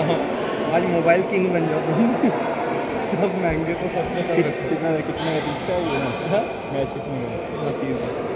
आज mobile king बन जाता हूँ सब महँगे तो सस्ते सब कितना कितना का तीस का हाँ? मैच कितने का? तीस है।